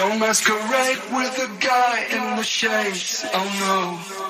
Don't masquerade with a guy in the shades. Oh no.